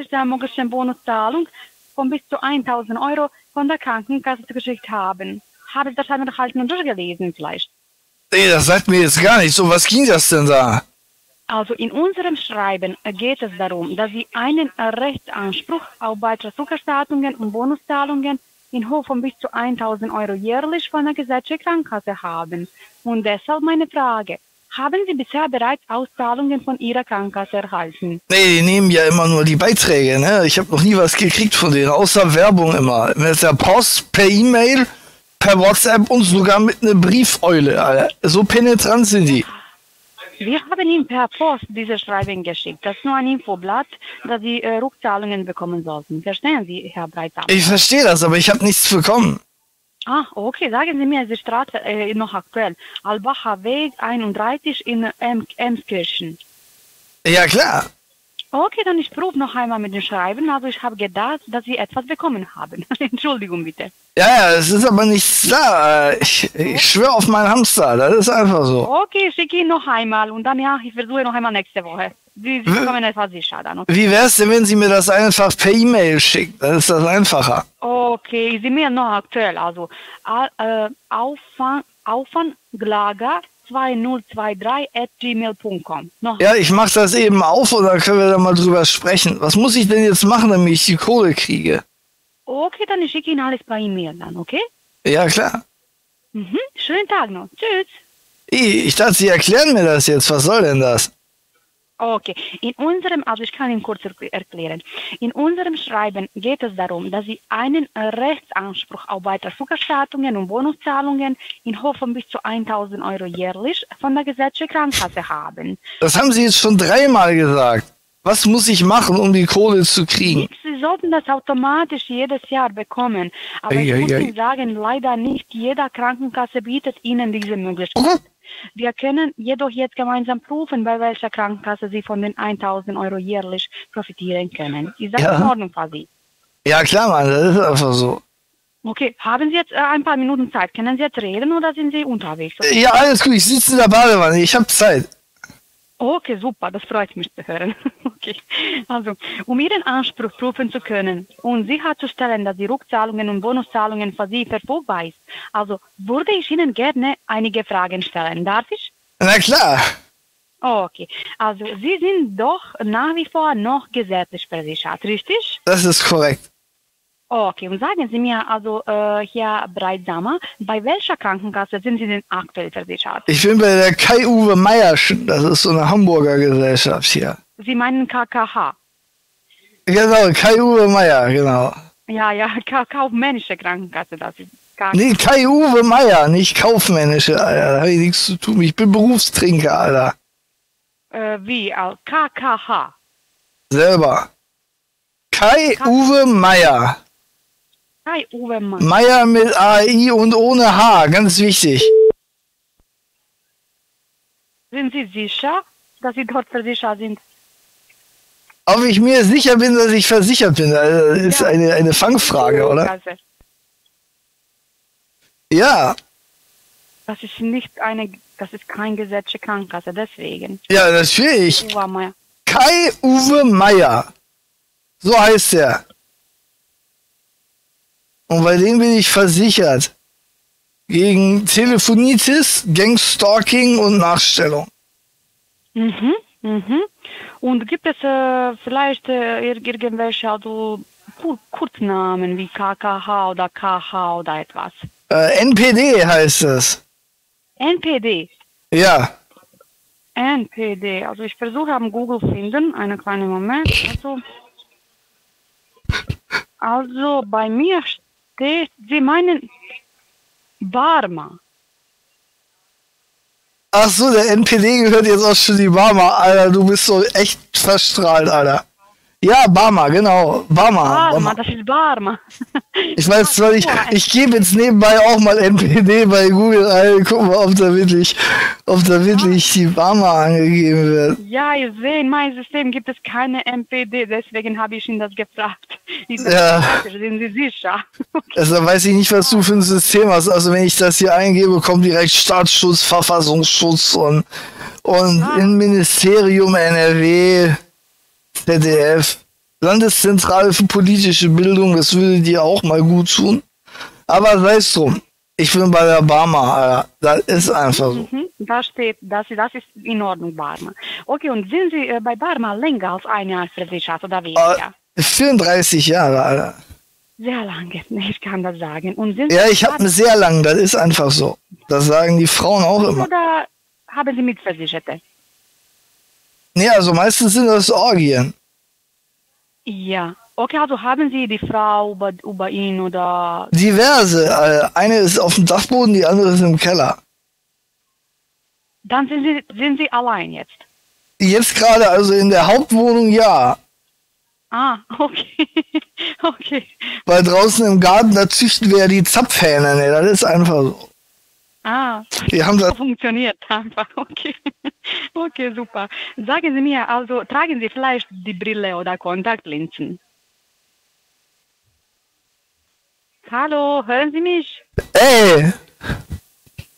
jährlich der möglichen Bonuszahlung von bis zu 1000 Euro von der Krankenkasse geschickt haben. Haben Sie das einmal erhalten und durchgelesen vielleicht? Nee, das sagt mir jetzt gar nicht. So, was ging das denn da? Also in unserem Schreiben geht es darum, dass Sie einen Rechtsanspruch auf Beitragsrückerstattungen und Bonuszahlungen in Höhe von bis zu 1000 Euro jährlich von der gesetzlichen Krankenkasse haben. Und deshalb meine Frage. Haben Sie bisher bereits Auszahlungen von Ihrer Krankenkasse erhalten? Nee, die nehmen ja immer nur die Beiträge, ne? Ich habe noch nie was gekriegt von denen, außer Werbung immer. Mit der Post, per E-Mail, per WhatsApp und sogar mit einer Briefeule, Alter. So penetrant sind die. Wir haben Ihnen per Post diese Schreiben geschickt. Das ist nur ein Infoblatt, dass Sie äh, Rückzahlungen bekommen sollten. Verstehen Sie, Herr Breitsam? Ich verstehe das, aber ich habe nichts bekommen. Ah, okay. Sagen Sie mir, die Straße äh, noch aktuell? Albacher Weg 31 in em Emskirchen. Ja, klar. Okay, dann ich prüfe noch einmal mit dem Schreiben. Also ich habe gedacht, dass Sie etwas bekommen haben. Entschuldigung bitte. Ja, ja, es ist aber nichts da. Ich, ich schwöre auf meinen Hamster, das ist einfach so. Okay, ich schicke ihn noch einmal und dann ja, ich versuche noch einmal nächste Woche. Sie, Sie bekommen etwas sicher dann. Okay. Wie wär's denn, wenn Sie mir das einfach per E-Mail schicken? Dann ist das einfacher. Okay, Sie mir noch aktuell. Also äh, Aufwand, Aufwandlager 2023 at gmail.com. Ja, ich mache das eben auf und dann können wir da mal drüber sprechen. Was muss ich denn jetzt machen, damit ich die Kohle kriege? Okay, dann ich schicke Ihnen alles bei E-Mail dann, okay? Ja, klar. Mhm. Schönen Tag noch. Tschüss. Ich, ich dachte, Sie erklären mir das jetzt. Was soll denn das? Okay, in unserem, also ich kann Ihnen kurz erklären. In unserem Schreiben geht es darum, dass Sie einen Rechtsanspruch auf Beitragsrückerstattungen und Bonuszahlungen in Höhe von bis zu 1000 Euro jährlich von der gesetzlichen Krankenkasse haben. Das haben Sie jetzt schon dreimal gesagt. Was muss ich machen, um die Kohle zu kriegen? Sie sollten das automatisch jedes Jahr bekommen. Aber Ei, ich ei, muss ei. Ihnen sagen, leider nicht jeder Krankenkasse bietet Ihnen diese Möglichkeit. Wir können jedoch jetzt gemeinsam prüfen, bei welcher Krankenkasse Sie von den 1000 Euro jährlich profitieren können. Ist das Ja. in Ordnung für Sie? Ja, klar, Mann, das ist einfach so. Okay, haben Sie jetzt äh, ein paar Minuten Zeit? Können Sie jetzt reden oder sind Sie unterwegs? Ja, alles gut, ich sitze in der Badewanne, ich habe Zeit. Okay, super, das freut mich zu hören. Okay, also, um Ihren Anspruch prüfen zu können und sicherzustellen, dass die Rückzahlungen und Bonuszahlungen für Sie verfügbar ist, also würde ich Ihnen gerne einige Fragen stellen. Darf ich? Na klar. Okay, also Sie sind doch nach wie vor noch gesetzlich versichert, richtig? Das ist korrekt. Okay, und sagen Sie mir, also äh, Herr Breitsamer, bei welcher Krankenkasse sind Sie denn aktuell versichert? Ich bin bei der Kai-Uwe Meierschen, das ist so eine Hamburger Gesellschaft hier. Sie meinen KKH? Genau, Kai-Uwe Meier, genau. Ja, ja, ka kaufmännische Krankenkasse, das ist KKH. Nee, Kai-Uwe Meier, nicht kaufmännische, Alter. Da habe ich nichts zu tun. Ich bin Berufstrinker, Alter. Äh, wie? KKH. Selber. Kai-Uwe Meier. Hi, Uwe Mann. Meier mit AI und ohne H, ganz wichtig. Sind Sie sicher, dass Sie dort versichert sind? Ob ich mir sicher bin, dass ich versichert bin, also, ist Ja. eine, eine Fangfrage, oder? Ja, Das ist nicht eine, das ist kein gesetzliche Krankenkasse, deswegen. ja, natürlich. Uwe Meier. Kai-Uwe Meier. So heißt er. Und bei dem bin ich versichert. Gegen Telefonitis, Gangstalking und Nachstellung. Mhm, mhm. Und gibt es äh, vielleicht äh, ir- irgendwelche also, Kur Kurznamen wie KKH oder KH oder etwas? Äh, NPD heißt es. NPD. Ja. NPD. Also ich versuche am Google finden. Einen kleinen Moment. Also, also bei mir steht, Sie meinen Barma. Ach so, der NPD gehört jetzt auch schon die Barmer. Alter, du bist so echt verstrahlt, Alter. Ja, Barmer, genau. Barmer. Barma, Barmer. das ist Barma. Ich weiß zwar nicht, ich gebe jetzt nebenbei auch mal NPD bei Google ein, guck mal, ob da wirklich, ob da wirklich die Barmer angegeben wird. ja, ich sehe, in meinem System gibt es keine NPD, deswegen habe ich ihn das gefragt. Ich Ja. Sind Sie sicher? Also da weiß ich nicht, was du für ein System hast. Also wenn ich das hier eingebe, kommt direkt Staatsschutz, Verfassungsschutz und, und Ah. Innenministerium NRW, ZDF. Landeszentrale für politische Bildung, das würde dir auch mal gut tun. Aber sei es drum. Ich bin bei der Barmer, das ist einfach so. Mhm, da steht, das, das ist in Ordnung, Barmer. Okay, und sind Sie äh, bei Barmer länger als ein Jahr versichert oder weniger? Äh, 34 Jahre, Alter. Sehr lange, ich kann das sagen. Und sind ja, ich habe einen sehr langen, das ist einfach so. Das sagen die Frauen auch immer. Oder haben Sie Mitversicherte? Nee, also meistens sind das Orgien. Ja, okay, also haben Sie die Frau über, über ihn oder... Diverse. Äh, eine ist auf dem Dachboden, die andere ist im Keller. Dann sind Sie, sind Sie allein jetzt? Jetzt gerade, also in der Hauptwohnung, ja. Ah, okay. okay. Weil draußen im Garten, da züchten wir ja die Zapfhähne, ne? Das ist einfach so. Ah, Die haben das. funktioniert einfach. Okay. Okay, super. Sagen Sie mir, also tragen Sie vielleicht die Brille oder Kontaktlinsen? Hallo, hören Sie mich? Ey!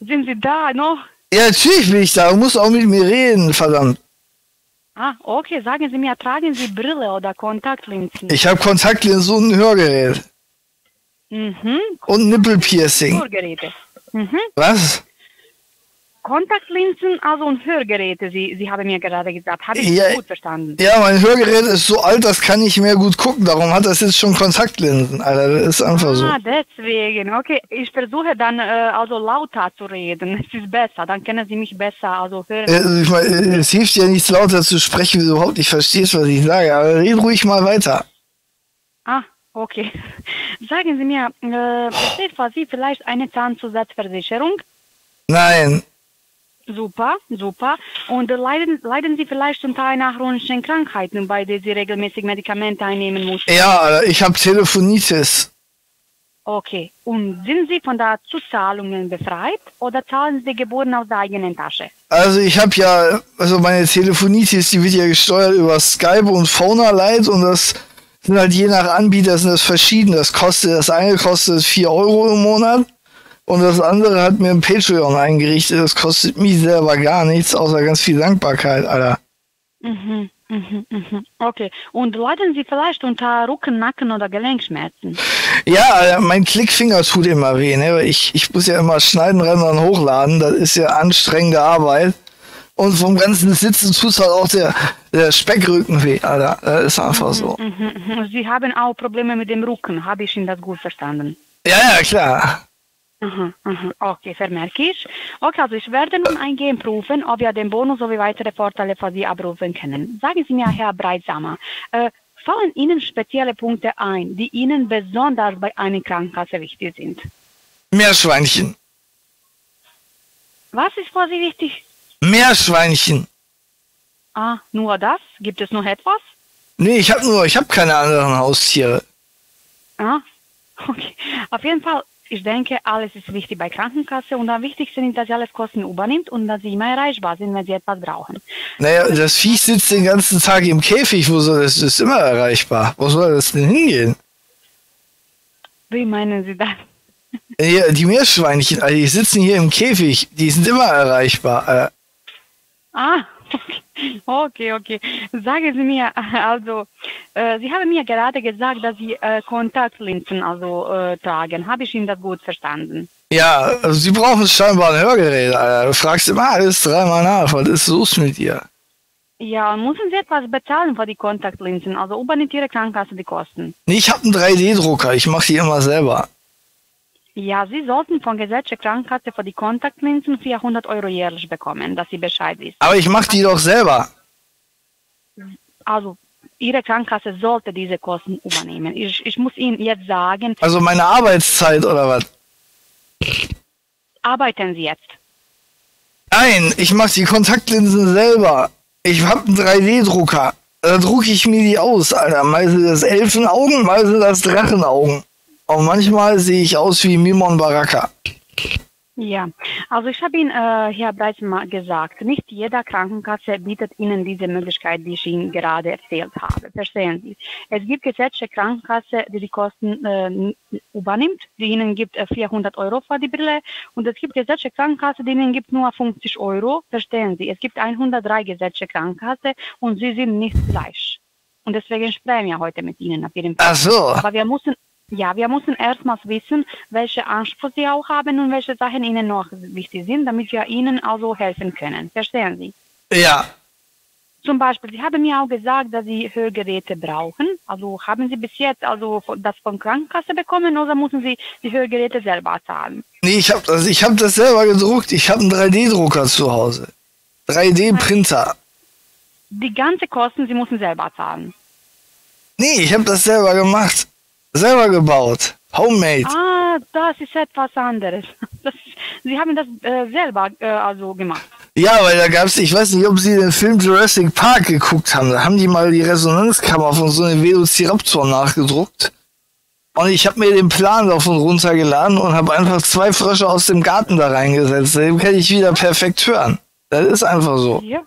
Sind Sie da noch? Ja, natürlich bin ich da. Du musst auch mit mir reden, verdammt. Ah, okay, sagen Sie mir, tragen Sie Brille oder Kontaktlinsen? Ich habe Kontaktlinsen und ein Hörgerät. Mhm, Und Nippelpiercing. Hörgeräte. Mhm. Was? Kontaktlinsen, also und Hörgeräte, Sie, Sie haben mir gerade gesagt. Habe ich Ja, gut verstanden? Ja, mein Hörgerät ist so alt, das kann nicht mehr gut gucken. Darum hat das jetzt schon Kontaktlinsen, Alter. Das ist einfach so. Ah, deswegen. Okay, ich versuche dann äh, also lauter zu reden. Es ist besser, dann können Sie mich besser also hören. Äh, Ich meine, es hilft ja nichts lauter zu sprechen, wenn du überhaupt nicht verstehst, was ich sage. Aber red ruhig mal weiter. Ah, okay. Sagen Sie mir, äh, besteht für Sie vielleicht eine Zahnzusatzversicherung? Nein, Super, super. Und äh, leiden, leiden Sie vielleicht unter einer chronischen Krankheit, bei der Sie regelmäßig Medikamente einnehmen müssen? ja, ich habe Telefonitis. Okay. Und sind Sie von der Zuzahlungen befreit oder zahlen Sie Geburten aus der eigenen Tasche? Also ich habe ja, also meine Telefonitis, die wird ja gesteuert über Skype und Phone Lite und das sind halt je nach Anbieter sind das verschieden. Das kostet, das eine kostet 4 Euro im Monat und das andere hat mir ein Patreon eingerichtet. Das kostet mich selber gar nichts, außer ganz viel Dankbarkeit, Alter. Mhm, mhm, mhm. Okay. Und leiden Sie vielleicht unter Rücken, Nacken oder Gelenkschmerzen? Ja, mein Klickfinger tut immer weh, ne? Ich, ich muss ja immer schneiden, rennen und hochladen. Das ist ja anstrengende Arbeit. Und vom ganzen Sitzen tut halt auch der, der Speckrücken weh, Alter. Das ist einfach so. Mhm, mhm. Sie haben auch Probleme mit dem Rücken, habe ich Ihnen das gut verstanden? Ja, ja, klar. Mhm, mhm. Okay, vermerke ich. Okay, also ich werde nun eingehend prüfen, ob wir den Bonus sowie weitere Vorteile für Sie abrufen können. Sagen Sie mir, Herr Breitsamer, äh, fallen Ihnen spezielle Punkte ein, die Ihnen besonders bei einer Krankenkasse wichtig sind? Meerschweinchen. Was ist für Sie wichtig? Meerschweinchen. Ah, nur das? Gibt es noch etwas? Nee, ich habe nur, ich habe keine anderen Haustiere. Ah, okay. Auf jeden Fall, ich denke, alles ist wichtig bei Krankenkasse und am wichtigsten ist, dass sie alles Kosten übernimmt und dass sie immer erreichbar sind, wenn sie etwas brauchen. Naja, das Viech sitzt den ganzen Tag im Käfig, wo soll das, ist immer erreichbar. Wo soll das denn hingehen? Wie meinen Sie das? Ja, die Meerschweinchen, also die sitzen hier im Käfig, die sind immer erreichbar. Äh, Ah, okay, okay. okay. Sagen Sie mir, also, äh, Sie haben mir gerade gesagt, dass Sie äh, Kontaktlinsen also äh, tragen. Habe ich Ihnen das gut verstanden? Ja, also sie brauchen scheinbar ein Hörgerät, Alter. Du fragst immer alles dreimal nach, was ist los mit dir? Ja, müssen Sie etwas bezahlen für die Kontaktlinsen? Also übernimmt Ihre Krankenkasse die Kosten? Nee, ich habe einen 3D-Drucker, ich mache die immer selber. Ja, Sie sollten von Gesetz der Krankenkasse für die Kontaktlinsen 400 Euro jährlich bekommen, dass Sie Bescheid wissen. Aber ich mache die doch selber. Also, Ihre Krankenkasse sollte diese Kosten übernehmen. Ich, ich muss Ihnen jetzt sagen, Also meine Arbeitszeit oder was? arbeiten Sie jetzt. Nein, ich mache die Kontaktlinsen selber. Ich habe einen 3D-Drucker. Da drucke ich mir die aus, Alter. Sind das Elfenaugen, mal sind das Drachenaugen. Und manchmal sehe ich aus wie Mimon Baraka. Ja, also ich habe Ihnen, äh, Herr Breitsmann, gesagt, nicht jeder Krankenkasse bietet Ihnen diese Möglichkeit, die ich Ihnen gerade erzählt habe. Verstehen Sie? Es gibt gesetzliche Krankenkasse, die die Kosten äh, übernimmt, die Ihnen gibt äh, 400 Euro für die Brille und es gibt gesetzliche Krankenkasse, die Ihnen gibt nur 50 Euro. Verstehen Sie? Es gibt 103 gesetzliche Krankenkasse und sie sind nicht gleich. Und deswegen sprechen wir heute mit Ihnen auf jeden Fall. Ach so. Aber wir müssen, ja, wir müssen erstmals wissen, welche Ansprüche Sie auch haben und welche Sachen Ihnen noch wichtig sind, damit wir Ihnen also helfen können. Verstehen Sie? Ja. Zum Beispiel, Sie haben mir auch gesagt, dass Sie Hörgeräte brauchen. Also haben Sie bis jetzt also das von Krankenkasse bekommen oder müssen Sie die Hörgeräte selber zahlen? Nee, ich habe das, ich hab das selber gedruckt. Ich habe einen 3D-Drucker zu Hause. 3D-Printer. Die ganze Kosten, Sie müssen selber zahlen. Nee, ich habe das selber gemacht. Selber gebaut. Homemade. Ah, das ist etwas anderes. Das, Sie haben das äh, selber äh, also gemacht. Ja, weil da gab's, ich weiß nicht, ob Sie den Film Jurassic Park geguckt haben. Da haben die mal die Resonanzkammer von so einem Velociraptor nachgedruckt. Und ich habe mir den Plan davon runtergeladen und habe einfach zwei Frösche aus dem Garten da reingesetzt. Dem kann ich wieder perfekt hören. Das ist einfach so. Ja.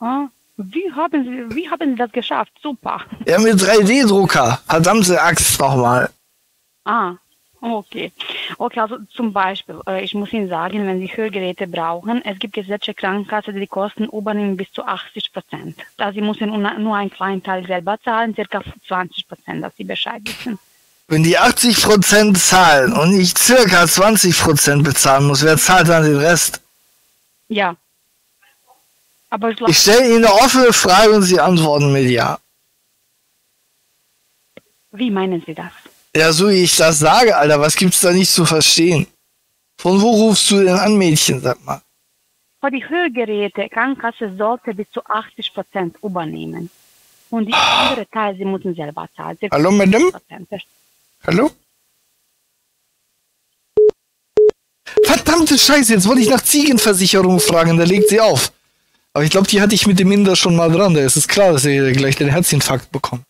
Ah, wie haben Sie, wie haben Sie das geschafft? Super. Ja, mit 3D-Drucker. Verdammte Axt nochmal. Ah, okay. Okay, also zum Beispiel, äh, ich muss Ihnen sagen, wenn Sie Hörgeräte brauchen, es gibt gesetzliche Krankenkassen, die die Kosten übernehmen bis zu 80 Prozent. Da Sie müssen nur einen kleinen Teil selber zahlen, circa 20 Prozent, dass Sie Bescheid wissen. Wenn die 80% zahlen und ich circa 20% bezahlen muss, wer zahlt dann den Rest? Ja. Aber ich Ich stelle Ihnen eine offene Frage und Sie antworten mit Ja. wie meinen Sie das? Ja, so wie ich das sage, Alter, was gibt's da nicht zu verstehen? Von wo rufst du denn an, Mädchen, sag mal? Für die Hörgeräte, Krankenkasse sollte bis zu 80 Prozent übernehmen. Und die andere Teil, Sie müssen selber zahlen. circa Hallo, Madame? 20%. Hallo? Verdammte Scheiße, jetzt wollte ich nach Ziegenversicherung fragen, da legt sie auf. Aber ich glaube, die hatte ich mit dem Inder schon mal dran. Da ist es klar, dass er gleich den Herzinfarkt bekommt.